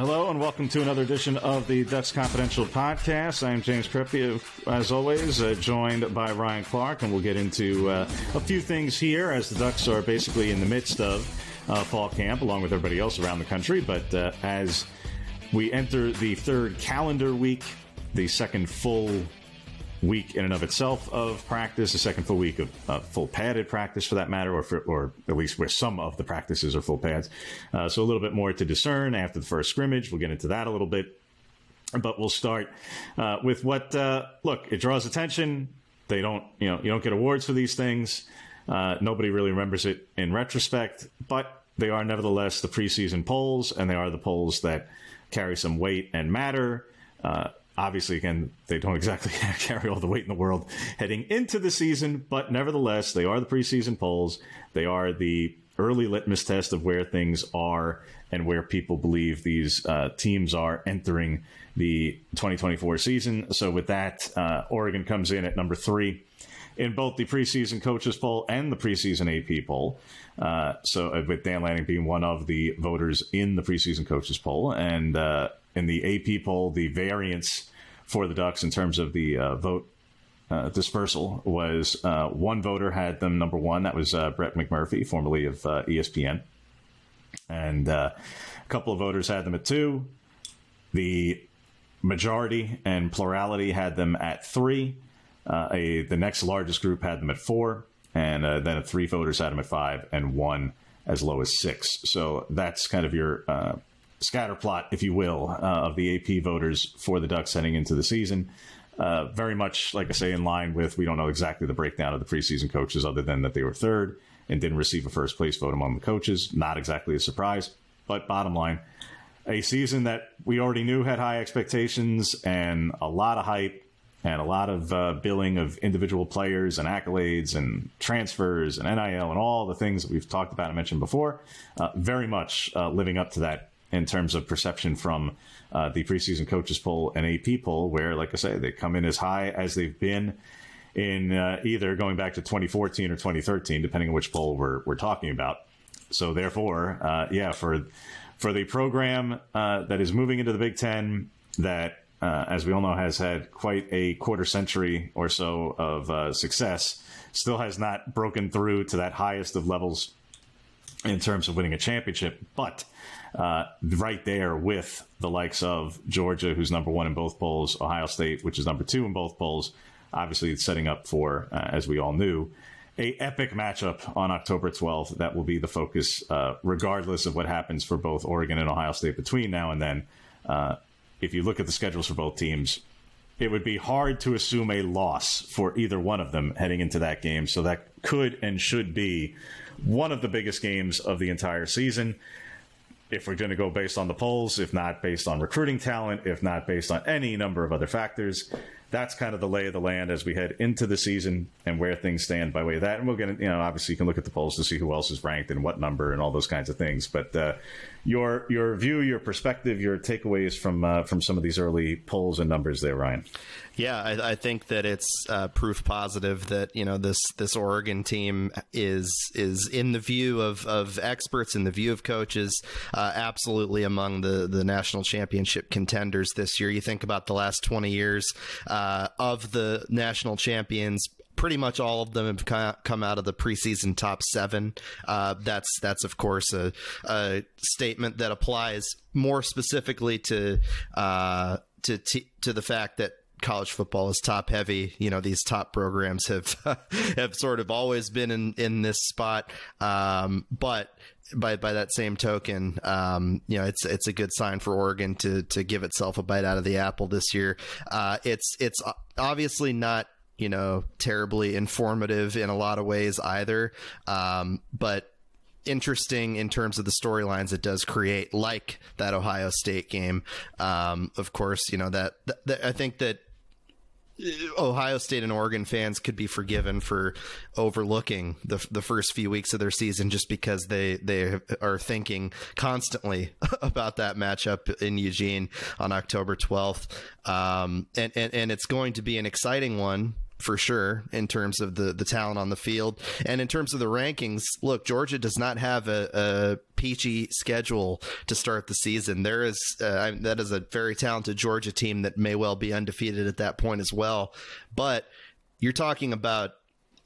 Hello and welcome to another edition of the Ducks Confidential podcast. I'm James Crepea, as always, uh, joined by Ryan Clarke, and we'll get into uh, a few things here as the Ducks are basically in the midst of uh, fall camp, along with everybody else around the country. But uh, as we enter the third calendar week, the second full week in and of itself of practice, a second full week of uh, full padded practice for that matter, or for, or at least where some of the practices are full pads. Uh, so a little bit more to discern after the first scrimmage. We'll get into that a little bit, but we'll start uh, with what. Uh, look, it draws attention. They don't, you know, you don't get awards for these things. Uh, nobody really remembers it in retrospect, but they are nevertheless the preseason polls, and they are the polls that carry some weight and matter. Uh, obviously, again, they don't exactly carry all the weight in the world heading into the season, but nevertheless, they are the preseason polls. They are the early litmus test of where things are and where people believe these uh, teams are entering the 2024 season. So, with that, uh, Oregon comes in at number three in both the preseason coaches poll and the preseason AP poll. Uh, so, uh, with Dan Lanning being one of the voters in the preseason coaches poll, and uh, in the AP poll, the variance for the Ducks in terms of the uh, vote uh, dispersal was uh, one voter had them number one. That was uh, Brett McMurphy, formerly of uh, ESPN. And uh, a couple of voters had them at two. The majority and plurality had them at three. A, the next largest group had them at four. And then three voters had them at five, and one as low as six. So that's kind of your scatter plot, if you will, uh, of the AP voters for the Ducks heading into the season. Uh, very much, like I say, in line with we don't know exactly the breakdown of the preseason coaches, other than that they were third and didn't receive a first place vote among the coaches. Not exactly a surprise, but bottom line, a season that we already knew had high expectations and a lot of hype and a lot of uh, billing of individual players and accolades and transfers and NIL and all the things that we've talked about and mentioned before. Uh, very much uh, living up to that in terms of perception from uh, the preseason coaches poll and AP poll, where, like I say, they come in as high as they've been in uh, either going back to 2014 or 2013, depending on which poll we're, we're talking about. So, therefore, uh, yeah, for for the program uh, that is moving into the Big Ten, that uh, as we all know has had quite a quarter century or so of uh, success, still has not broken through to that highest of levels in terms of winning a championship, but uh, right there with the likes of Georgia, who's number one in both polls, Ohio State, which is number two in both polls. Obviously, it's setting up for, uh, as we all knew, a epic matchup on October 12th. That will be the focus, uh, regardless of what happens for both Oregon and Ohio State between now and then. Uh, if you look at the schedules for both teams, it would be hard to assume a loss for either one of them heading into that game. So that could and should be one of the biggest games of the entire season. If we're going to go based on the polls, if not based on recruiting talent, if not based on any number of other factors, that's kind of the lay of the land as we head into the season and where things stand by way of that. And we'll get, you know, obviously you can look at the polls to see who else is ranked and what number and all those kinds of things. But uh, your your view, your perspective, your takeaways from uh, from some of these early polls and numbers there, Ryan. Yeah, I, I think that it's uh, proof positive that you know this this Oregon team is is in the view of, of experts, in the view of coaches, uh, absolutely among the the national championship contenders this year. You think about the last twenty years uh, of the national champions pretty much all of them have come out of the preseason top seven. Uh, that's that's of course a, a, statement that applies more specifically to uh, to t- to the fact that college football is top heavy. You know, these top programs have have sort of always been in in this spot. Um, but by by that same token, um, you know, it's it's a good sign for Oregon to to give itself a bite out of the apple this year. Uh, it's it's obviously not you know, terribly informative in a lot of ways either. Um, but interesting in terms of the storylines it does create, like that Ohio State game. Um, of course, you know that, that, that I think that Ohio State and Oregon fans could be forgiven for overlooking the the first few weeks of their season just because they they are thinking constantly about that matchup in Eugene on October 12th. Um, and, and and it's going to be an exciting one for sure in terms of the the talent on the field and in terms of the rankings. Look, Georgia does not have a, a peachy schedule to start the season. There is uh, that is a very talented Georgia team that may well be undefeated at that point as well, but you're talking about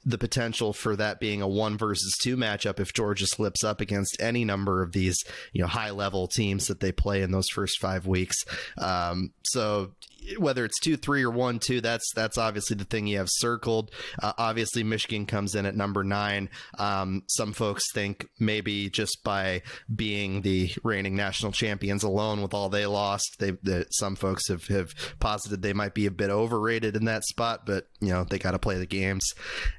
the potential for that being a one versus two matchup if Georgia slips up against any number of these, you know, high level teams that they play in those first five weeks. Um, so whether it's two three or one two that's that's obviously the thing you have circled. Uh, obviously michigan comes in at number nine. Um, some folks think maybe just by being the reigning national champions alone with all they lost they the, some folks have have posited they might be a bit overrated in that spot but you know they got to play the games.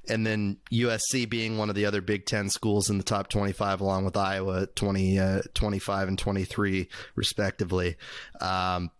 And then usc being one of the other big 10 schools in the top 25 along with iowa 20 uh, 25 and 23 respectively. Um,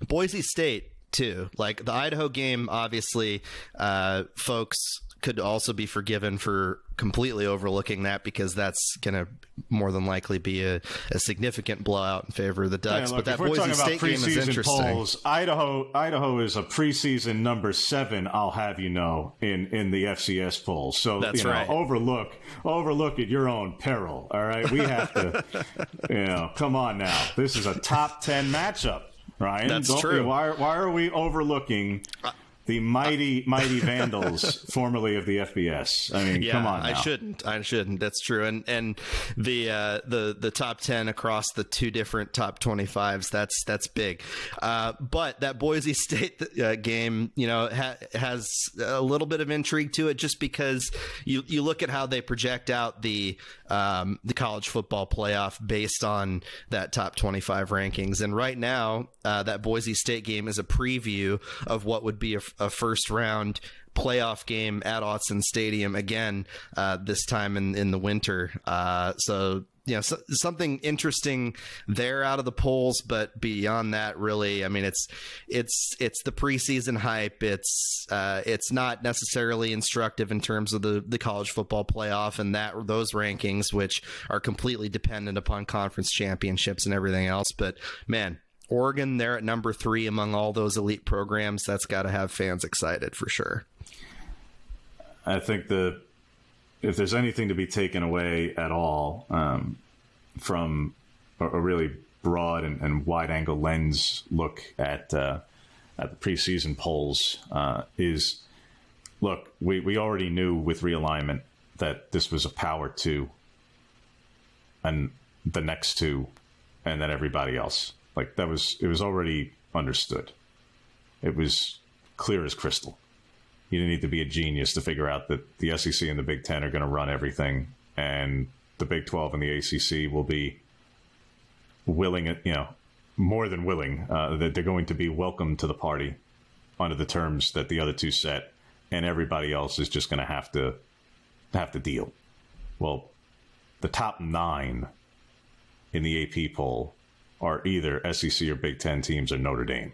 Boise State too. Like the Idaho game, obviously, uh, folks could also be forgiven for completely overlooking that because that's going to more than likely be a, a, significant blowout in favor of the Ducks. Yeah, look, but that Boise State game is interesting. Polls, Idaho, Idaho is a preseason number seven. I'll have you know in in the FCS polls. So that's you know, right. Overlook overlook at your own peril. All right, we have to. you know, come on now. This is a top ten matchup. Ryan. That's Don't, true. Why, why are we overlooking uh, the mighty, mighty Vandals, formerly of the FBS. I mean, yeah, come on. Now. I shouldn't. I shouldn't. That's true. And and the uh, the the top ten across the two different top twenty fives. That's that's big. Uh, but that Boise State uh, game, you know, ha- has a little bit of intrigue to it, just because you you look at how they project out the um, the college football playoff based on that top twenty five rankings. And right now, uh, that Boise State game is a preview of what would be a a first round playoff game at Autzen Stadium again uh, this time in in the winter. Uh, so you know so, something interesting there out of the polls, but beyond that, really, I mean it's it's it's the preseason hype. It's uh, it's not necessarily instructive in terms of the the college football playoff and that those rankings, which are completely dependent upon conference championships and everything else. But man, Oregon, they're at number three among all those elite programs. That's got to have fans excited for sure. I think the if there's anything to be taken away at all um, from a, a, really broad and, and, wide angle lens look at uh, at the preseason polls uh, is look we, we already knew with realignment that this was a power two and the next two and then everybody else like that was it was already understood. It was clear as crystal. You didn't need to be a genius to figure out that the SEC and the Big Ten are going to run everything, and the Big Twelve and the ACC will be willing, you know, more than willing uh, that they're going to be welcome to the party under the terms that the other two set, and everybody else is just going to have to have to deal. Well, the top nine in the AP poll are either SEC or Big Ten teams or Notre Dame.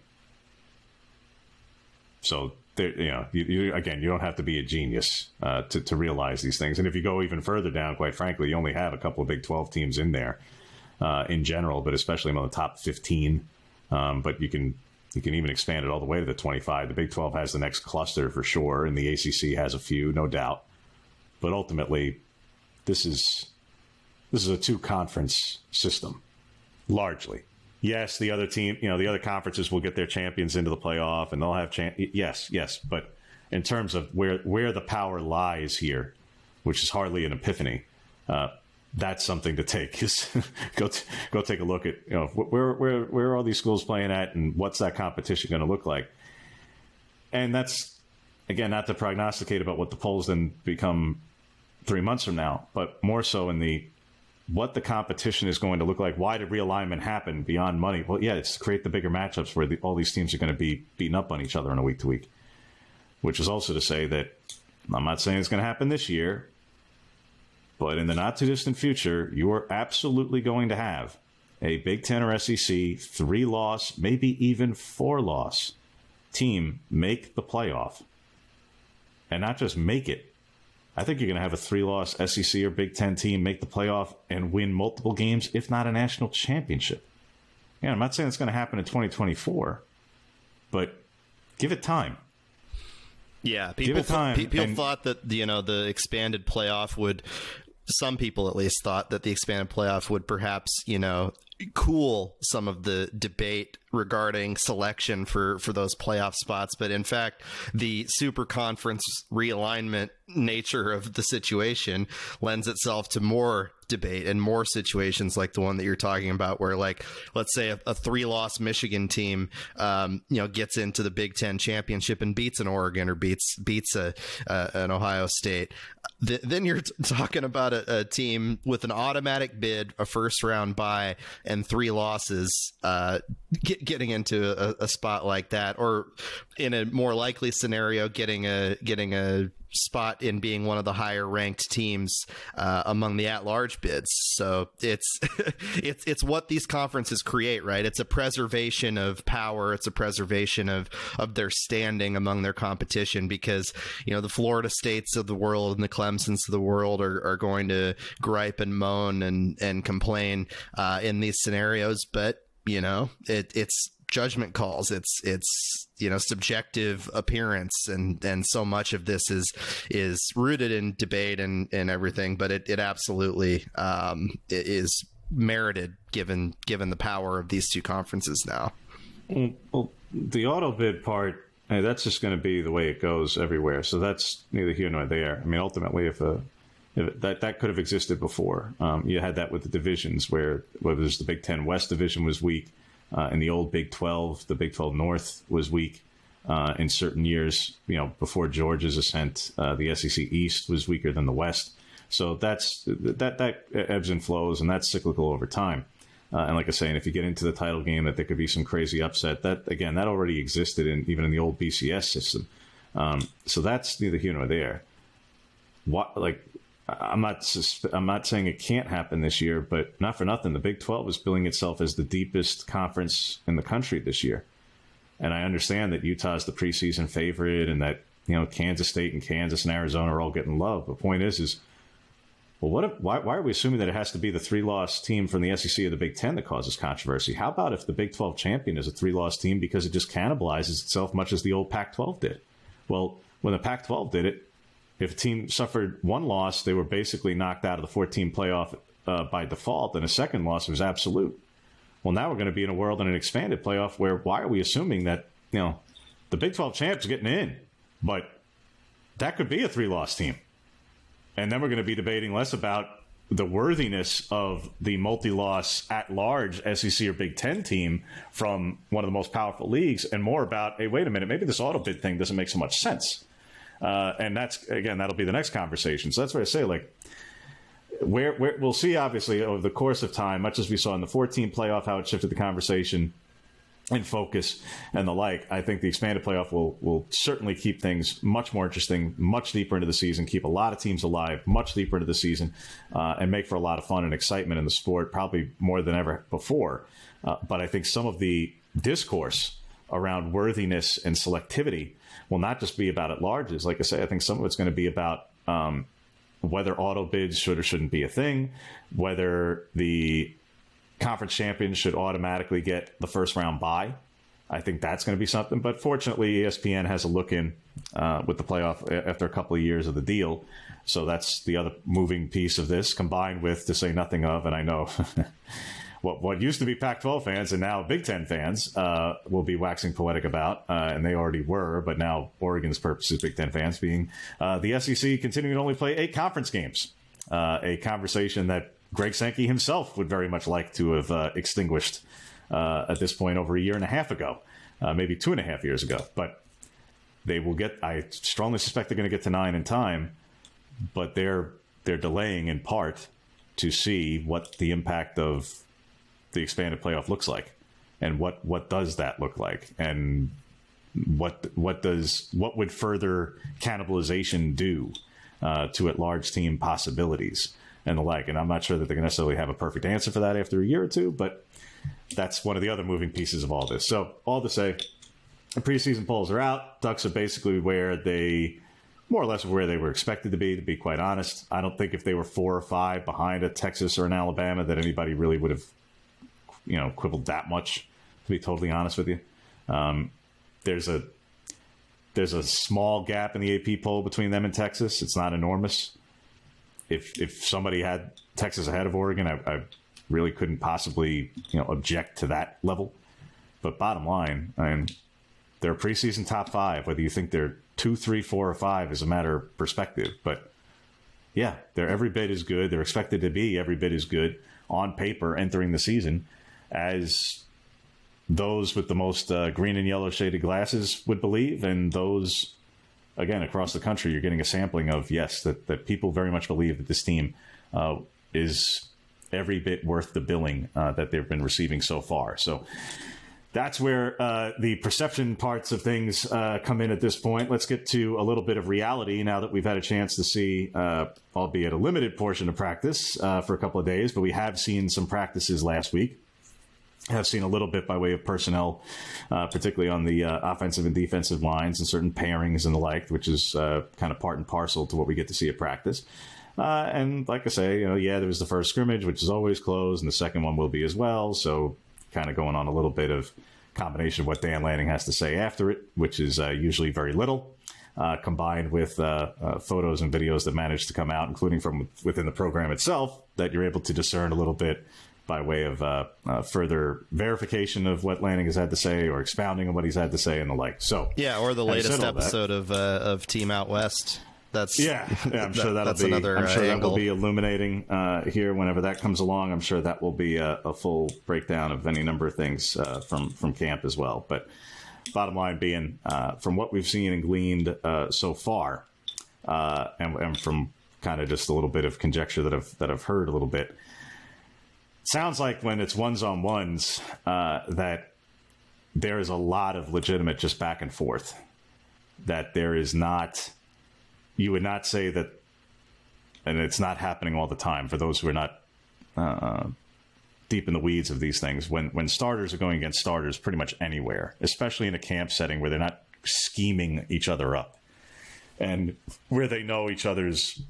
So you know, you, you, again, you don't have to be a genius uh, to to realize these things. And if you go even further down, quite frankly, you only have a couple of Big Twelve teams in there uh, in general, but especially among the top fifteen. Um, but you can you can even expand it all the way to the twenty five. The Big Twelve has the next cluster for sure, and the ACC has a few, no doubt. But ultimately, this is this is a two conference system largely. Yes, the other team, you know, the other conferences will get their champions into the playoff and they'll have champ. Yes, yes, but in terms of where where the power lies here, which is hardly an epiphany, uh, that's something to take. Is go t- go take a look at you know where where where are all these schools playing at and what's that competition going to look like, and that's again not to prognosticate about what the polls then become three months from now, but more so in the what the competition is going to look like. Why did realignment happen beyond money? Well, yeah, it's to create the bigger matchups where the, all these teams are going to be beating up on each other on a week to week. Which is also to say that I'm not saying it's going to happen this year, but in the not too distant future, you are absolutely going to have a Big Ten or SEC three loss, maybe even four loss team make the playoff. And not just make it, I think you're going to have a three loss SEC or Big Ten team make the playoff and win multiple games, if not a national championship. Yeah, I'm not saying it's going to happen in 2024, but give it time. Yeah, people th- people and- thought that you know the expanded playoff would some people at least thought that the expanded playoff would perhaps, you know, cool some of the debate regarding selection for for those playoff spots. But in fact the super conference realignment nature of the situation lends itself to more debate and more situations like the one that you're talking about where like let's say a, a three loss michigan team um, you know gets into the big ten championship and beats an oregon or beats beats a, an ohio state Th- then you're talking about a, a, team with an automatic bid a first round buy, and three losses uh, get, getting into a, a spot like that or in a more likely scenario getting a getting a spot in being one of the higher ranked teams uh, among the at large bids. So it's it's it's what these conferences create, right? It's a preservation of power. It's a preservation of of their standing among their competition because you know the Florida states of the world and the Clemsons of the world are, are going to gripe and moan and and complain uh, in these scenarios, but you know it, it's judgment calls. It's it's you know subjective appearance, and and so much of this is is rooted in debate and and everything. But it it absolutely um, is merited given given the power of these two conferences now. Well, the auto bid part. Hey, that's just going to be the way it goes everywhere. So that's neither here nor there. I mean, ultimately, if a that that could have existed before. Um, you had that with the divisions where whether it was the Big Ten West division was weak, uh, in the old Big 12, the Big 12 North was weak uh, in certain years. You know, before Georgia's ascent, uh, the SEC East was weaker than the West. So that's that that ebbs and flows, and that's cyclical over time. Uh, and like I say, and if you get into the title game, that there could be some crazy upset. That again, that already existed in even in the old BCS system. Um, so that's neither here nor there. What like I'm not I'm not saying it can't happen this year, but not for nothing. The Big 12 is billing itself as the deepest conference in the country this year, and I understand that Utah is the preseason favorite, and that you know Kansas State and Kansas and Arizona are all getting love. The point is, is well, what if, why, why are we assuming that it has to be the three loss team from the SEC or the Big Ten that causes controversy? How about if the Big 12 champion is a three loss team because it just cannibalizes itself much as the old Pac 12 did? Well, when the Pac 12 did it, if a team suffered one loss, they were basically knocked out of the 14 playoff uh, by default, and a second loss was absolute. Well, now we're going to be in a world in an expanded playoff where why are we assuming that you know the Big 12 champs getting in, but that could be a three loss team, and then we're going to be debating less about the worthiness of the multi-loss at-large SEC or Big Ten team from one of the most powerful leagues, and more about, hey, wait a minute, maybe this auto bid thing doesn't make so much sense. Uh, and that's again, that'll be the next conversation. So that's what I say. Like, where, where we'll see, obviously, over the course of time, much as we saw in the 14 playoff, how it shifted the conversation and focus and the like. I think the expanded playoff will will certainly keep things much more interesting, much deeper into the season, keep a lot of teams alive, much deeper into the season, uh, and make for a lot of fun and excitement in the sport, probably more than ever before. Uh, but I think some of the discourse around worthiness and selectivity will not just be about at larges. Like I say, I think some of it's going to be about um, whether auto bids should or shouldn't be a thing, whether the conference champions should automatically get the first round bye. I think that's going to be something. But fortunately, ESPN has a look in uh, with the playoff after a couple of years of the deal. So that's the other moving piece of this, combined with to say nothing of, and I know what what used to be Pac-12 fans and now Big Ten fans uh, will be waxing poetic about, uh, and they already were, but now Oregon's purposes, Big Ten fans being uh, the SEC continuing to only play eight conference games, uh, a conversation that Greg Sankey himself would very much like to have uh, extinguished uh, at this point over a year and a half ago, maybe two and a half years ago, but. They will get. I strongly suspect they're going to get to nine in time, but they're they're delaying in part to see what the impact of the expanded playoff looks like, and what what does that look like, and what what does what would further cannibalization do uh, to at large team possibilities and the like. And I'm not sure that they can necessarily have a perfect answer for that after a year or two, but that's one of the other moving pieces of all this. So all to say, the preseason polls are out. Ducks are basically where they more or less where they were expected to be, to be quite honest. I don't think if they were four or five behind a Texas or an Alabama that anybody really would have you know quibbled that much. To be totally honest with you, um, there's a there's a small gap in the AP poll between them and Texas. It's not enormous. If if somebody had Texas ahead of Oregon, I, I really couldn't possibly you know object to that level. But bottom line, I mean, they're preseason top five. Whether you think they're two, three, four, or five is a matter of perspective. But yeah, they're every bit as good. They're expected to be every bit as good on paper entering the season as those with the most uh, green and yellow shaded glasses would believe, and those again across the country, you're getting a sampling of yes that that people very much believe that this team uh, is every bit worth the billing uh, that they've been receiving so far. So. That's where uh, the perception parts of things uh, come in at this point. Let's get to a little bit of reality now that we've had a chance to see, uh, albeit a limited portion of practice for a couple of days, but we have seen some practices last week have seen a little bit by way of personnel, uh, particularly on the uh, offensive and defensive lines and certain pairings and the like, which is uh, kind of part and parcel to what we get to see at practice. Uh, and like I say, you know, yeah, there was the first scrimmage, which is always closed, and the second one will be as well. So, kind of going on a little bit of combination of what Dan Lanning has to say after it, which is uh, usually very little. Uh, combined with photos and videos that manage to come out, including from within the program itself, that you're able to discern a little bit by way of uh, uh, further verification of what Lanning has had to say or expounding on what he's had to say and the like. So yeah, or the latest episode of uh, of Team Out West. That's yeah, yeah I'm sure that'll be another I'm sure that will be illuminating uh, here whenever that comes along. I'm sure that will be a, a full breakdown of any number of things uh, from from camp as well. But bottom line being, uh, from what we've seen and gleaned so far, and, and from kind of just a little bit of conjecture that I've that I've heard a little bit sounds like when it's ones on ones uh, that there is a lot of legitimate just back and forth. That there is not, you would not say that, and it's not happening all the time for those who are not uh, deep in the weeds of these things. When when starters are going against starters, pretty much anywhere, especially in a camp setting where they're not scheming each other up, and where they know each other's.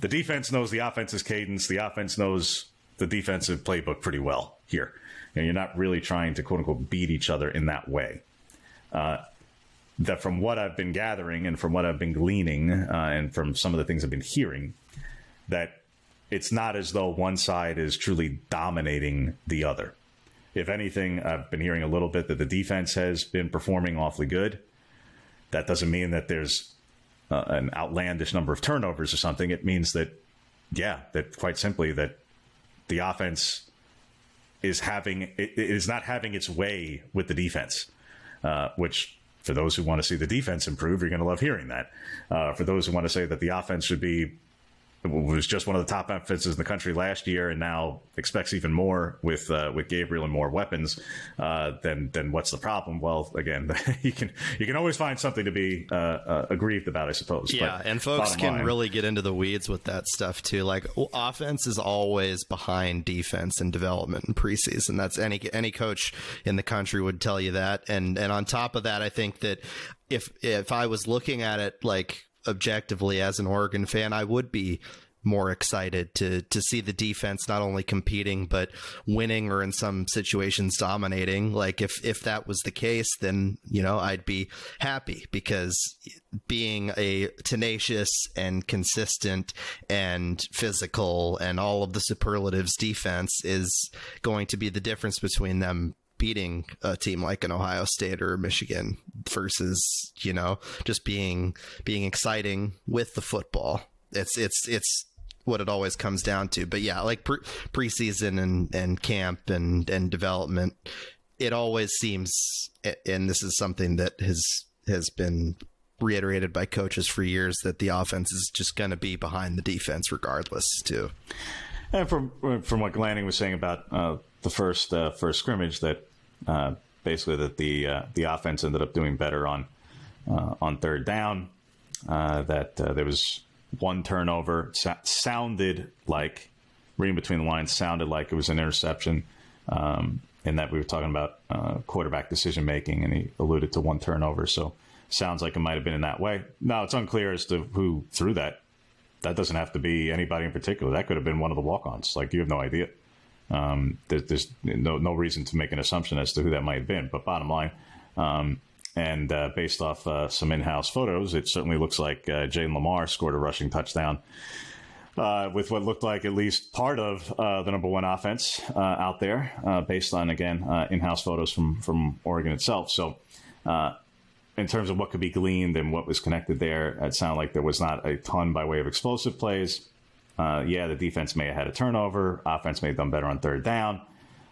The defense knows the offense's cadence. The offense knows the defensive playbook pretty well here. And you're not really trying to quote unquote beat each other in that way. Uh, that from what I've been gathering and from what I've been gleaning uh, and from some of the things I've been hearing, that it's not as though one side is truly dominating the other. If anything, I've been hearing a little bit that the defense has been performing awfully good. That doesn't mean that there's uh, an outlandish number of turnovers or something. It means that, yeah, that quite simply that the offense is having it is not having its way with the defense, uh, which for those who want to see the defense improve, you're going to love hearing that. Uh, for those who want to say that the offense should be was just one of the top offenses in the country last year, and now expects even more with uh, with Gabriel and more weapons. Uh, then then what's the problem? Well, again, you can you can always find something to be uh, uh aggrieved about, I suppose. Yeah, but and folks can line, really get into the weeds with that stuff too. Like offense is always behind defense and development in preseason. That's any any coach in the country would tell you that. And and on top of that, I think that if if I was looking at it like objectively as an Oregon fan, I would be more excited to to see the defense not only competing but winning or in some situations dominating. Like if if that was the case then you know I'd be happy because being a tenacious and consistent and physical and all of the superlatives defense is going to be the difference between them beating a team like an Ohio State or Michigan versus you know just being being exciting with the football. It's it's it's what it always comes down to. But yeah, like pre- preseason and and camp and and development, it always seems, and this is something that has has been reiterated by coaches for years that the offense is just going to be behind the defense regardless too. And from from what Lanning was saying about uh, the first uh, first scrimmage, that uh, basically, that the uh, the offense ended up doing better on uh, on third down. Uh, that uh, there was one turnover. Sa- sounded like reading between the lines sounded like it was an interception. Um, and that we were talking about quarterback decision making, and he alluded to one turnover. So sounds like it might have been in that way. Now it's unclear as to who threw that. That doesn't have to be anybody in particular. That could have been one of the walk-ons. Like you have no idea. Um, there, there's no no reason to make an assumption as to who that might have been. But bottom line, um, and uh, based off uh, some in-house photos, it certainly looks like uh, Jayden Limar scored a rushing touchdown uh, with what looked like at least part of uh, the number one offense uh, out there, based on again in-house photos from from Oregon itself. So, in terms of what could be gleaned and what was connected there, it sounded like there was not a ton by way of explosive plays. Yeah, the defense may have had a turnover. Offense may have done better on third down.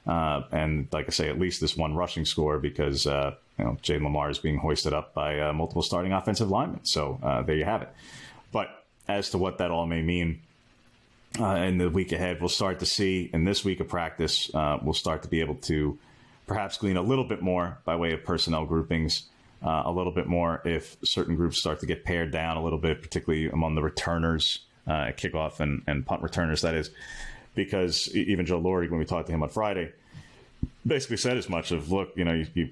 and like I say, at least this one rushing score because you know Jayden Limar is being hoisted up by multiple starting offensive linemen. So there you have it. But as to what that all may mean uh, in the week ahead, we'll start to see in this week of practice, uh, we'll start to be able to perhaps glean a little bit more by way of personnel groupings, uh, a little bit more if certain groups start to get pared down a little bit, particularly among the returners, uh, kickoff and, and punt returners, that is, because even Joe Lorig, when we talked to him on Friday, basically said as much of, look, you know, you, you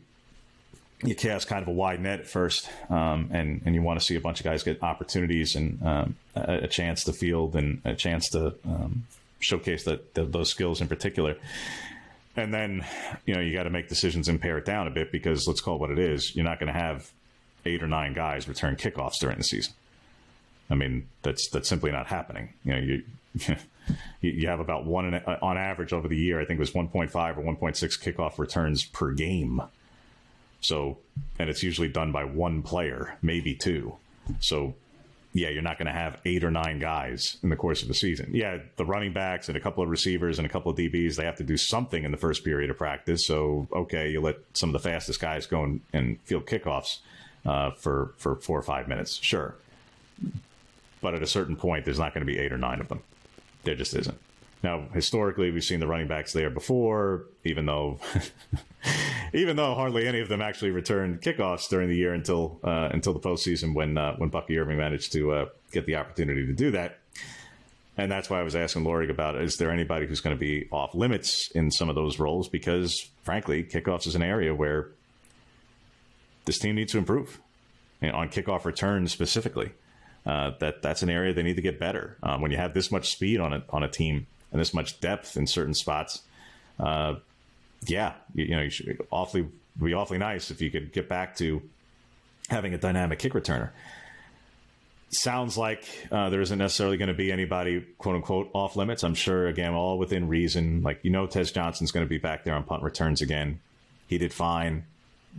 you cast kind of a wide net at first, um, and and you want to see a bunch of guys get opportunities and um, a, a, chance to field and a chance to um, showcase that, that, those skills in particular. And then you know you got to make decisions and pare it down a bit because let's call it what it is. You're not going to have eight or nine guys return kickoffs during the season. I mean that's that's simply not happening. You know you. you have about one on average over the year. I think it was 1.5 or 1.6 kickoff returns per game so, and it's usually done by one player, maybe two. So, yeah, you're not going to have eight or nine guys in the course of the season. Yeah, the running backs and a couple of receivers and a couple of DBs, they have to do something in the first period of practice. So, okay, you let some of the fastest guys go and, and field kickoffs uh, for, for four or five minutes. Sure. But at a certain point, there's not going to be eight or nine of them. There just isn't. Now, historically, we've seen the running backs there before, even though even though hardly any of them actually returned kickoffs during the year until uh, until the postseason when uh, when Bucky Irving managed to uh, get the opportunity to do that. And that's why I was asking Lorig about is there anybody who's going to be off limits in some of those roles? Because frankly, kickoffs is an area where this team needs to improve you know, on kickoff returns specifically. Uh, that that's an area they need to get better. Um, when you have this much speed on a on a team and this much depth in certain spots, uh, yeah, you, you know, you should awfully be awfully nice if you could get back to having a dynamic kick returner. Sounds like uh, there isn't necessarily going to be anybody quote unquote off limits. I'm sure again, all within reason. Like you know, Tez Johnson's going to be back there on punt returns again. He did fine.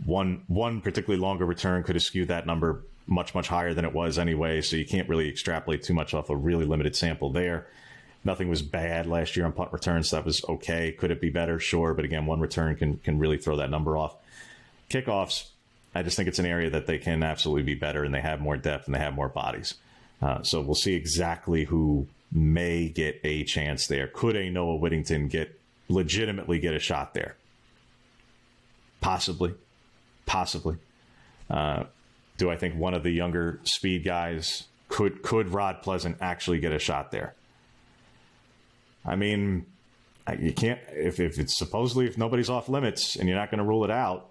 One one particularly longer return could have skewed that number much much higher than it was anyway. So you can't really extrapolate too much off a really limited sample there. Nothing was bad last year on punt returns. So that was okay. Could it be better? Sure. But again, one return can, can really throw that number off. Kickoffs, I just think it's an area that they can absolutely be better and they have more depth and they have more bodies. Uh, so we'll see exactly who may get a chance there. Could a Noah Whittington get legitimately get a shot there? Possibly. Possibly. Uh, do I think one of the younger speed guys could could Rod Pleasant actually get a shot there? I mean, you can't if if it's supposedly if nobody's off limits and you're not going to rule it out.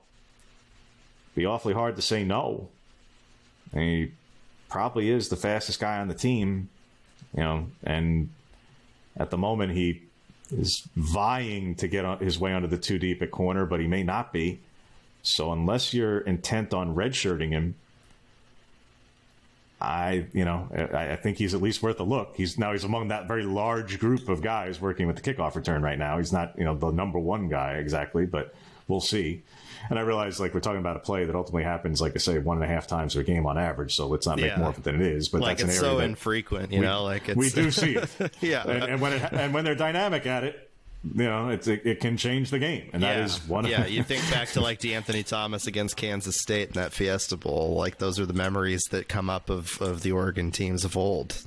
Be awfully hard to say no. And he probably is the fastest guy on the team, you know, and at the moment he is vying to get his way onto the two deep at corner, but he may not be. So unless you're intent on redshirting him, I, you know, I, I, think he's at least worth a look. He's now he's among that very large group of guys working with the kickoff return right now. He's not, you know, the number one guy exactly, but we'll see. And I realize, like, we're talking about a play that ultimately happens, like I say, one and a half times a game on average. So let's not make yeah. more of it than it is. But like that's an area so infrequent, you we, know. Like we do see it, yeah. And, and when it, and when they're dynamic at it, you know, it's, it, it, can change the game, and yeah. that is one. Of yeah, you think back to like De'Anthony Thomas against Kansas State in that Fiesta Bowl. Like those are the memories that come up of, of the Oregon teams of old.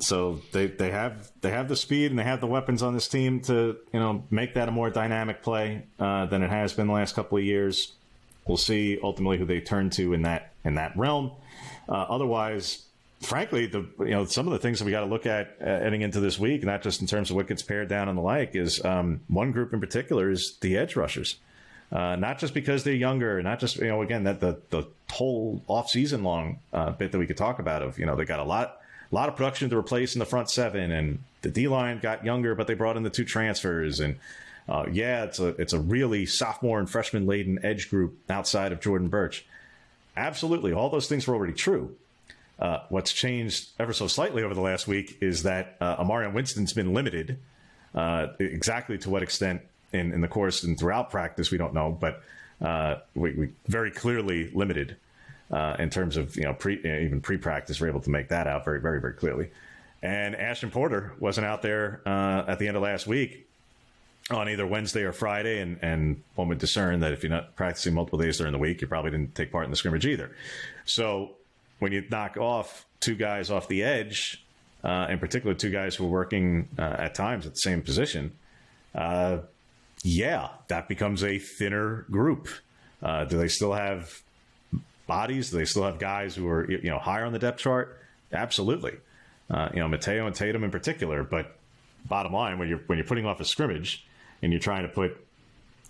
So they, they have they have the speed and they have the weapons on this team to you know make that a more dynamic play uh, than it has been the last couple of years. We'll see ultimately who they turn to in that in that realm. Uh, otherwise, frankly, the you know some of the things that we got to look at uh, heading into this week, not just in terms of what gets pared down and the like, is um, one group in particular is the edge rushers. Uh, not just because they're younger, not just you know again that the the whole off season long uh, bit that we could talk about of you know they got a lot a lot of production to replace in the front seven, and the D line got younger, but they brought in the two transfers, and uh, yeah, it's a it's a really sophomore and freshman laden edge group outside of Jordan Burch. absolutely, all those things were already true. Uh, what's changed ever so slightly over the last week is that uh, Emar'rion Winston's been limited. Uh, exactly to what extent in, in the course and throughout practice, we don't know, but uh, we, we, very clearly limited uh, in terms of you know pre, even pre-practice. We're able to make that out very, very, very clearly. And Ashton Porter wasn't out there uh, at the end of last week on either Wednesday or Friday, and, and one would discern that if you're not practicing multiple days during the week, you probably didn't take part in the scrimmage either. So when you knock off two guys off the edge, uh, in particular, two guys who are working uh, at times at the same position, uh, yeah, that becomes a thinner group. Uh, do they still have bodies? Do they still have guys who are you know higher on the depth chart? Absolutely. Uh, you know, Matayo and Teitum in particular. But bottom line, when you're when you're putting off a scrimmage and you're trying to put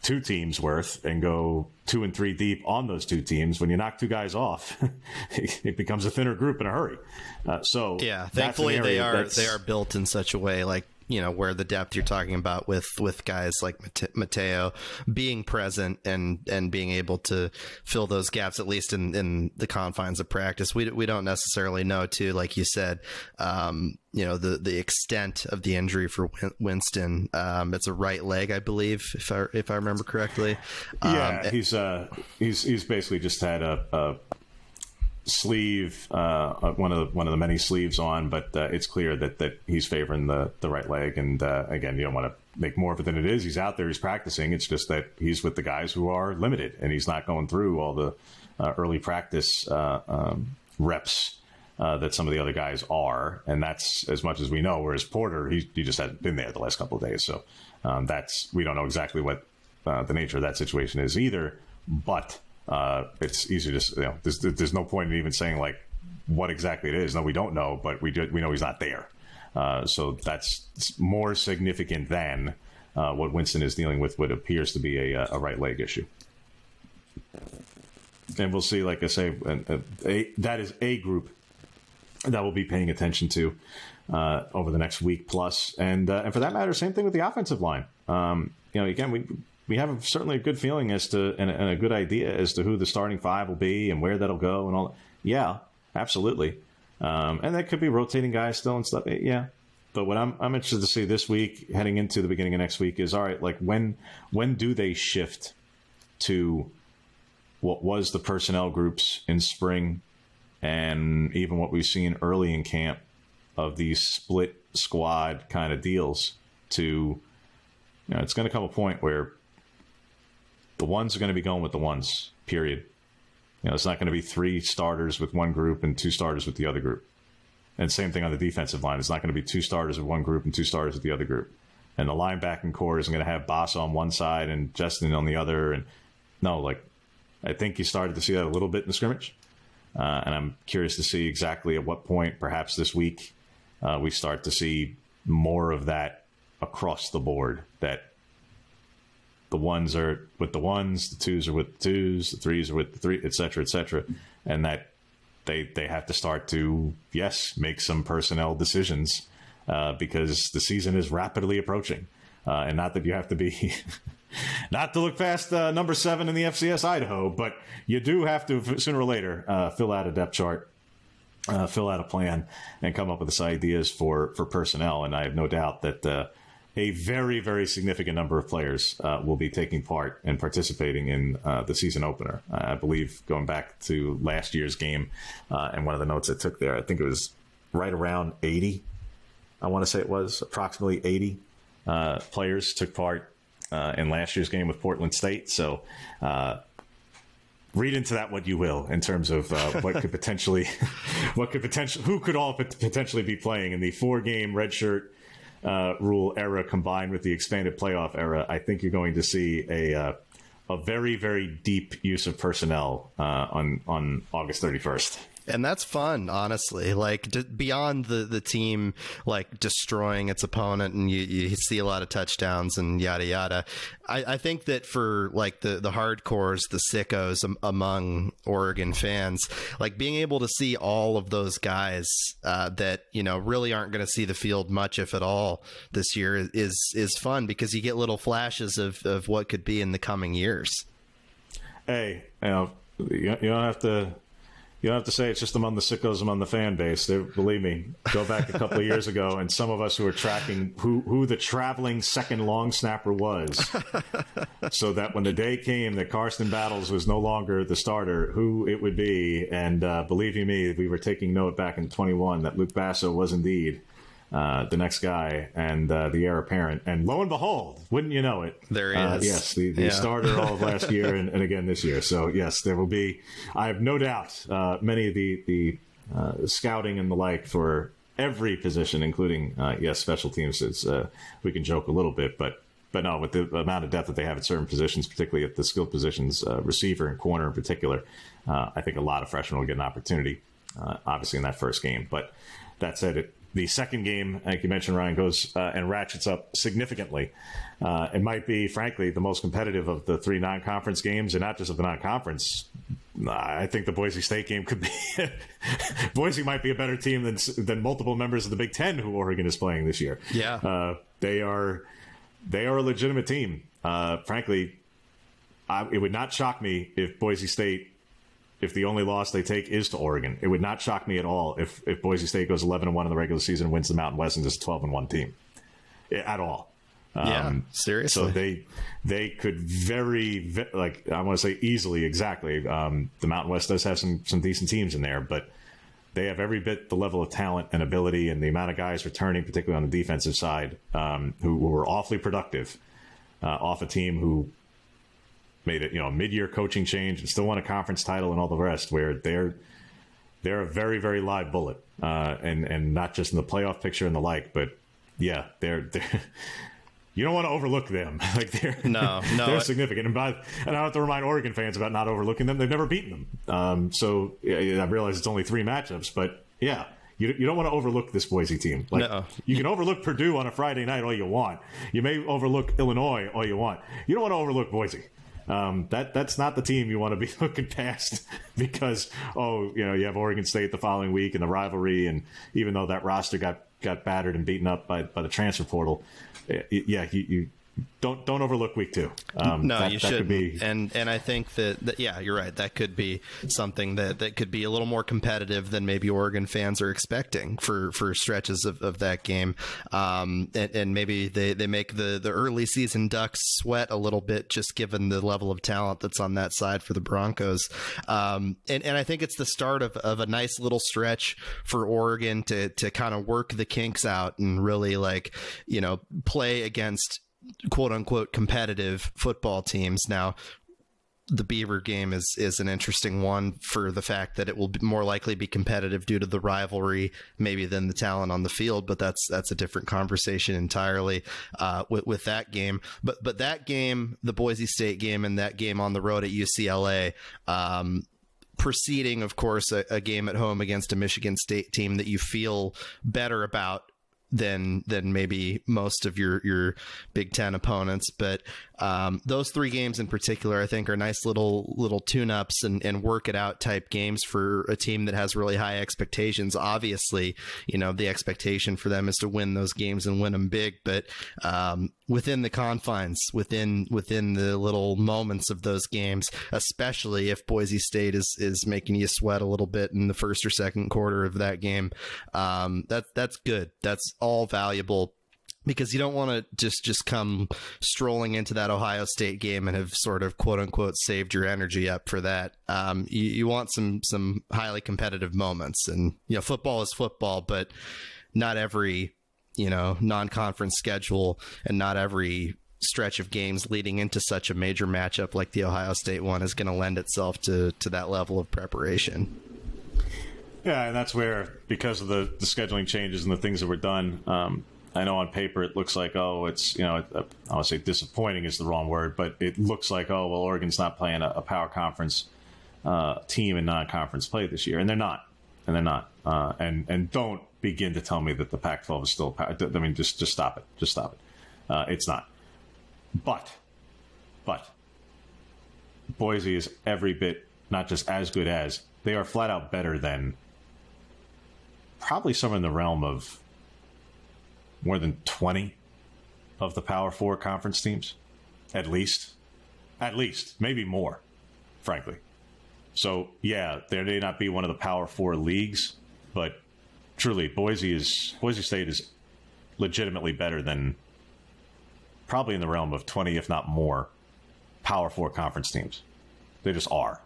two teams worth and go two and three deep on those two teams, when you knock two guys off, it becomes a thinner group in a hurry. Uh, so yeah, thankfully they are they are built in such a way like you know where the depth you're talking about with with guys like Matayo being present and and being able to fill those gaps at least in in the confines of practice. We we don't necessarily know too, like you said, um, you know the the extent of the injury for Winston. Um, it's a right leg, I believe, if I if I remember correctly. Um, yeah, he's uh he's he's basically just had a, a sleeve, uh, uh, one of the, one of the many sleeves on, but uh, it's clear that that he's favoring the the right leg. And uh, again, you don't want to make more of it than it is. He's out there, he's practicing. It's just that he's with the guys who are limited, and he's not going through all the uh, early practice uh, um, reps. that some of the other guys are, and that's as much as we know. Whereas Porter, he, he just hadn't been there the last couple of days, so um, that's we don't know exactly what the nature of that situation is either. But uh, it's easy to you know. There's, there's no point in even saying like what exactly it is. No, we don't know, but we do, we know he's not there. Uh, so that's more significant than uh, what Winston is dealing with. What appears to be a, a right leg issue. And we'll see, like I say, a, a, that is a group that we'll be paying attention to uh, over the next week plus, and uh, and for that matter, same thing with the offensive line. Um, you know, again, we we have a, certainly a good feeling as to and a, and a, good idea as to who the starting five will be and where that'll go and all. Yeah, absolutely. Um, and that could be rotating guys still and stuff. Yeah. But what I'm I'm interested to see this week, heading into the beginning of next week, is all right. Like when when do they shift to what was the personnel groups in spring, and even what we've seen early in camp of these split squad kind of deals to you know, it's going to come a point where the ones are going to be going with the ones, period. You know, it's not going to be three starters with one group and two starters with the other group. And same thing on the defensive line. It's not going to be two starters with one group and two starters with the other group. And the linebacking core isn't going to have Boss on one side and Jestin on the other. And no, like I think you started to see that a little bit in the scrimmage. Uh, and I'm curious to see exactly at what point, perhaps this week, uh, we start to see more of that across the board. That the ones are with the ones, the twos are with the twos, the threes are with the three, et cetera, et cetera. And that they they have to start to yes make some personnel decisions uh, because the season is rapidly approaching, uh, and not that you have to be. not to look past uh, number seven in the FCS Idaho, but you do have to sooner or later uh, fill out a depth chart, uh, fill out a plan, and come up with some ideas for for personnel. And I have no doubt that uh, a very, very significant number of players uh, will be taking part and participating in uh, the season opener. Uh, I believe going back to last year's game uh, and one of the notes I took there, I think it was right around 80. I want to say it was approximately 80 uh, players took part uh, in last year's game with Portland State. So, read into that what you will in terms of what could potentially, what could potentially, who could all potentially be playing in the four game redshirt uh, rule era combined with the expanded playoff era, I think you're going to see a uh, a very very deep use of personnel uh, on on August 31st and that's fun honestly. Like d- beyond the the team like destroying its opponent and you, you see a lot of touchdowns and yada yada. I, I think that for like the the hardcores the sickos am, among Oregon fans like being able to see all of those guys uh, that you know really aren't going to see the field much if at all this year is is fun because you get little flashes of of what could be in the coming years. Hey you know you don't have to you don't have to say it's just among the sickos among the fan base. They, believe me, go back a couple of years ago, and some of us who were tracking who who the traveling second long snapper was, so that when the day came that Carson Battles was no longer the starter, who it would be. And uh, believe you me, we were taking note back in 21 that Luke Basso was indeed uh, the next guy and uh, the heir apparent. And lo and behold, wouldn't you know it? There he uh, is. Yes, the, the yeah. starter all of last year and, and, again this year. So, yes, there will be, I have no doubt, uh, many of the, the uh, scouting and the like for every position, including, yes, special teams. It's, we can joke a little bit, but but no, with the amount of depth that they have at certain positions, particularly at the skilled positions, uh, receiver and corner in particular, uh, I think a lot of freshmen will get an opportunity, uh, obviously in that first game. But that said, it, the second game, like you mentioned, Ryan goes uh, and ratchets up significantly. Uh, it might be, frankly, the most competitive of the three non-conference games, and not just of the non-conference. I think the Boise State game could be. Boise might be a better team than than multiple members of the Big Ten who Oregon is playing this year. Yeah, uh, they are they are a legitimate team. Uh, frankly, I, it would not shock me if Boise State if the only loss they take is to Oregon. It would not shock me at all if, if Boise State goes 11 and 1 in the regular season and wins the Mountain West and is a 12 and 1 team at all. Um, yeah, seriously. So they they could very like I want to say easily exactly. Um, the Mountain West does have some some decent teams in there, but they have every bit the level of talent and ability and the amount of guys returning, particularly on the defensive side, um, who, who, were awfully productive uh, off a team who made it, you know, a mid-year coaching change and still won a conference title and all the rest. Where they're they're a very very live bullet, uh, and and not just in the playoff picture and the like, but yeah, they're they're. You don't want to overlook them. like they're no, no, they're significant. And by and I have to remind Oregon fans about not overlooking them. They've never beaten them. Um, so yeah, I realize it's only three matchups, but yeah, you, you don't want to overlook this Boise team. Like no. you can overlook Purdue on a Friday night all you want. You may overlook Illinois all you want. You don't want to overlook Boise. Um, that that's not the team you want to be looking past because oh you know you have Oregon State the following week and the rivalry. And even though that roster got got battered and beaten up by by the transfer portal, eh, yeah you, you don't don't overlook week two. Um, no, that, you should. Be... And and I think that, that, yeah, you're right. That could be something that, that could be a little more competitive than maybe Oregon fans are expecting for, for stretches of, of that game. Um, and, and maybe they, they make the, the early season Ducks sweat a little bit just given the level of talent that's on that side for the Broncos. Um, and and I think it's the start of, of a nice little stretch for Oregon to to kind of work the kinks out and really like you know play against quote unquote competitive football teams. Now, the Beaver game is is an interesting one for the fact that it will more likely be competitive due to the rivalry, maybe than the talent on the field. But that's that's a different conversation entirely uh, with with that game. But but that game, the Boise State game, and that game on the road at UCLA. Um, preceding, of course, a, a, game at home against a Michigan State team that you feel better about than than maybe most of your your Big Ten opponents. But um, those three games in particular, I think, are nice little little tune ups and, and work it out type games for a team that has really high expectations. Obviously, you know the expectation for them is to win those games and win them big, but um, within the confines, within within the little moments of those games, especially if Boise State is is making you sweat a little bit in the first or second quarter of that game, um, that that's good. That's all valuable because you don't want to just just come strolling into that Ohio State game and have sort of quote unquote saved your energy up for that. Um, you, you want some some highly competitive moments, and you know football is football, but not every you know non-conference schedule and not every stretch of games leading into such a major matchup like the Ohio State one is going to lend itself to to that level of preparation. Yeah, and that's where because of the, the scheduling changes and the things that were done. Um, I know on paper it looks like oh it's you know I would say disappointing is the wrong word, but it looks like oh well Oregon's not playing a, a power conference uh, team in non-conference play this year, and they're not, and they're not, uh, and and don't begin to tell me that the Pac-12 is still. I mean, just just stop it. Just stop it. Uh, it's not. But, but, Boise is every bit not just as good as they are flat out better than probably somewhere in the realm of more than 20 of the Power Four conference teams, at least, at least, maybe more, frankly. So yeah, there may not be one of the Power Four leagues, but truly, Boise is Boise State is legitimately better than probably in the realm of twenty, if not more, Power Four conference teams. They just are.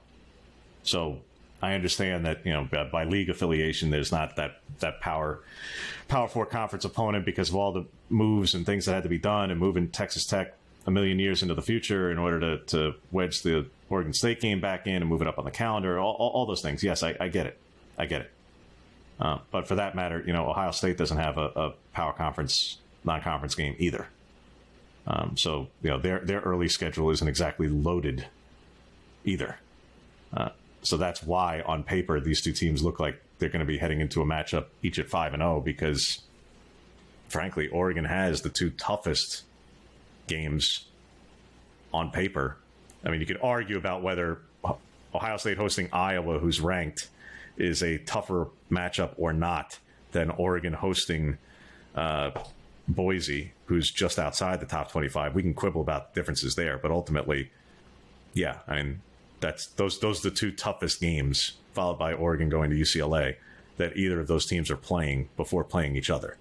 So I understand that you know by league affiliation, there's not that that power power four conference opponent because of all the moves and things that had to be done and moving Texas Tech a million years into the future in order to, to wedge the Oregon State game back in and move it up on the calendar. All, all, all those things. Yes, I, I, get it. I get it. Uh, but for that matter, you know, Ohio State doesn't have a, a power conference non-conference game either. Um, so you know their their early schedule isn't exactly loaded either. Uh, so that's why on paper these two teams look like they're going to be heading into a matchup each at five and zero oh, because, frankly, Oregon has the two toughest games on paper. I mean, you could argue about whether Ohio State hosting Iowa, who's ranked, is a tougher matchup or not than Oregon hosting uh, Boise, who's just outside the top 25. We can quibble about differences there, but ultimately, yeah, I mean, that's those those are the two toughest games, followed by Oregon going to UCLA, that either of those teams are playing before playing each other.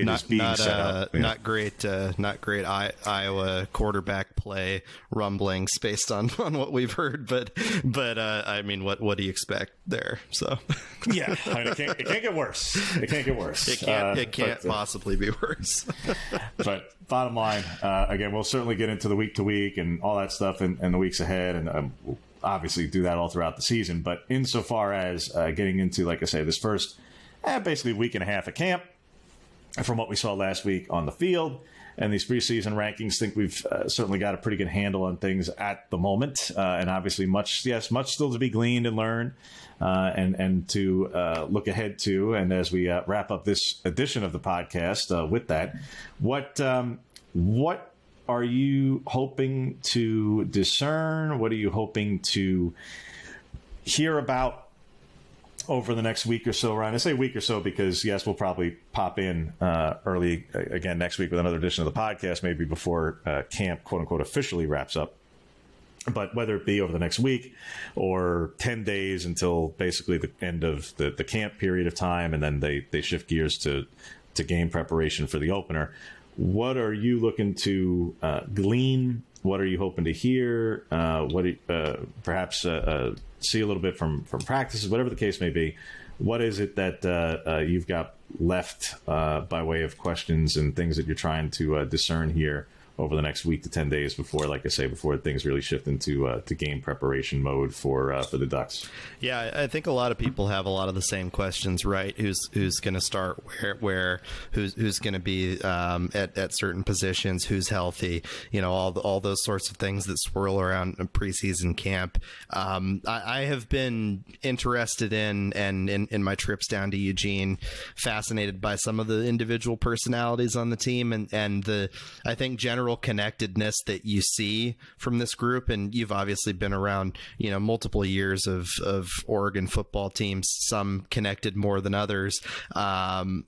It not not, uh, not great uh, not great I- Iowa quarterback play rumblings based on, on what we've heard, but but uh, I mean, what what do you expect there? So yeah, I mean, it, can't, it can't get worse. It can't get worse. It can't it uh, can't but, uh, possibly be worse. but bottom line, uh, again, we'll certainly get into the week to week and all that stuff in, in the weeks ahead, and um, we'll obviously do that all throughout the season. But insofar as getting into, like I say, this first eh, basically week and a half of camp from what we saw last week on the field. And these preseason rankings think we've uh, certainly got a pretty good handle on things at the moment, uh, and obviously much, yes, much still to be gleaned and learned, uh, and and to uh, look ahead to. And as we uh, wrap up this edition of the podcast uh, with that, what um, what are you hoping to discern? What are you hoping to hear about over the next week or so, Ryan. I say week or so because yes, we'll probably pop in uh, early again next week with another edition of the podcast, maybe before uh, camp quote unquote officially wraps up. But whether it be over the next week or ten days until basically the end of the, the camp period of time, and then they they shift gears to to game preparation for the opener. What are you looking to uh, glean? What are you hoping to hear? Uh, what uh, perhaps uh, uh, see a little bit from from practices, whatever the case may be. What is it that uh, uh, you've got left uh, by way of questions and things that you're trying to uh, discern here over the next week to ten days before, like I say, before things really shift into uh, to game preparation mode for uh, for the Ducks. Yeah, I think a lot of people have a lot of the same questions, right? Who's who's going to start where, where who's who's going to be um, at at certain positions, who's healthy, you know, all the, all those sorts of things that swirl around a preseason camp. Um, I, I, have been interested in and in, in my trips down to Eugene, fascinated by some of the individual personalities on the team and and the I think general connectedness that you see from this group and you've obviously been around you know multiple years of of Oregon football teams some connected more than others um,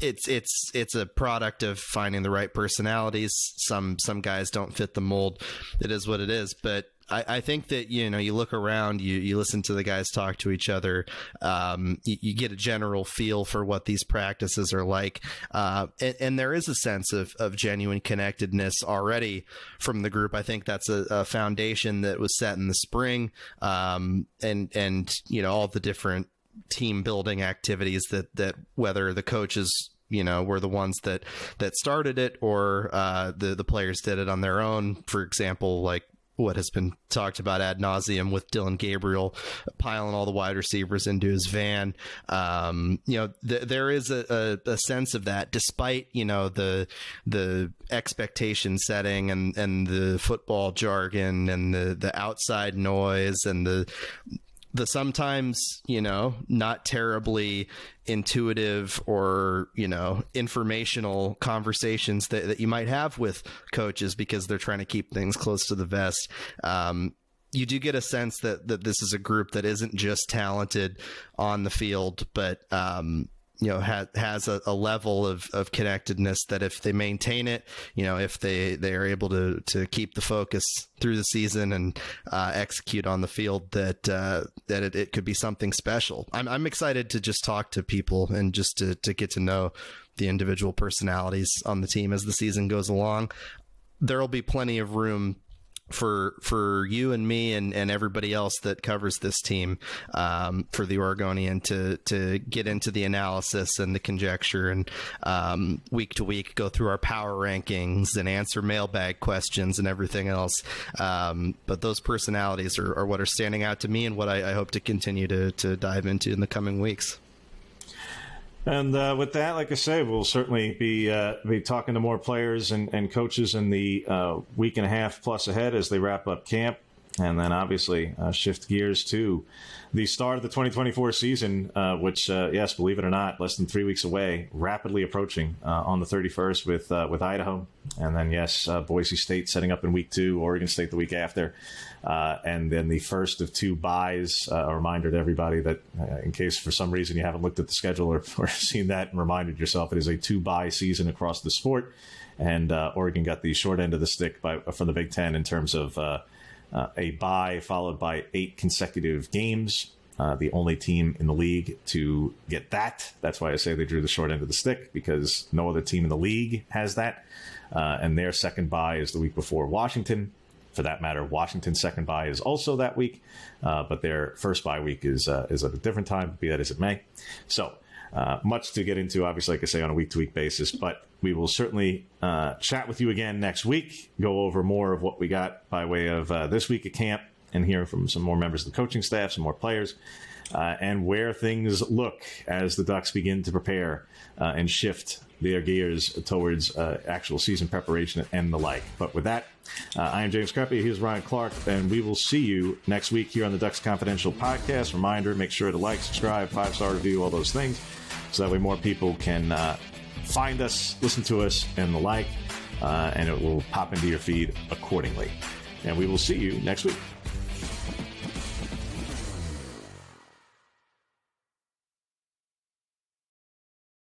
it's it's it's a product of finding the right personalities. Some some guys don't fit the mold. It is what it is. But I, I, think that you know you look around, you you listen to the guys talk to each other, um, you, you, get a general feel for what these practices are like, uh, and, and, there is a sense of of genuine connectedness already from the group. I think that's a, a foundation that was set in the spring, um, and and you know all the different team building activities that that whether the coaches you know were the ones that that started it or uh, the the players did it on their own. For example, like what has been talked about ad nauseum with Dillon Gabriel piling all the wide receivers into his van. Um, you know, th- there is a, a, a, sense of that, despite you know the the expectation setting and and the football jargon and the the outside noise and the the sometimes you know not terribly intuitive or you know informational conversations that, that you might have with coaches because they're trying to keep things close to the vest. Um, you do get a sense that that this is a group that isn't just talented on the field but um, you know ha- has a, a, level of, of connectedness that if they maintain it, you know, if they they are able to to keep the focus through the season and uh, execute on the field, that uh, that it, it could be something special. I'm I'm excited to just talk to people and just to to get to know the individual personalities on the team as the season goes along. There will be plenty of room for for you and me and, and everybody else that covers this team um, for the Oregonian to to get into the analysis and the conjecture and um, week to week go through our power rankings and answer mailbag questions and everything else. Um, but those personalities are, are, what are standing out to me and what I, I hope to continue to to dive into in the coming weeks. And uh, with that, like I say, we'll certainly be uh, be talking to more players and, and coaches in the uh, week and a half plus ahead as they wrap up camp, and then obviously uh, shift gears to the start of the 2024 season, uh, which, uh, yes, believe it or not, less than three weeks away, rapidly approaching on the 31st with with Idaho, and then yes, Boise State setting up in week two, Oregon State the week after. Uh, and then the first of two byes. Uh, a reminder to everybody that, uh, in case for some reason you haven't looked at the schedule or, or seen that and reminded yourself, it is a two bye season across the sport. And uh, Oregon got the short end of the stick by, from the Big Ten in terms of uh, uh, a bye followed by eight consecutive games. the only team in the league to get that. That's why I say they drew the short end of the stick because no other team in the league has that. and their second bye is the week before Washington for that matter, Washington's second bye is also that week, uh, but their first bye week is uh, is at a different time, be that as it may. So uh, much to get into, obviously, like I say, on a week to week basis, but we will certainly uh, chat with you again next week, go over more of what we got by way of uh, this week at camp, and hear from some more members of the coaching staff, some more players. Uh, and where things look as the Ducks begin to prepare and shift their gears towards uh, actual season preparation and the like. But with that, uh, I am James Crepea. Here's Ryan Clarke, and we will see you next week here on the Ducks Confidential podcast. Reminder: make sure to like, subscribe, five star review, all those things, so that way more people can uh, find us, listen to us, and the like, uh, and it will pop into your feed accordingly. And we will see you next week.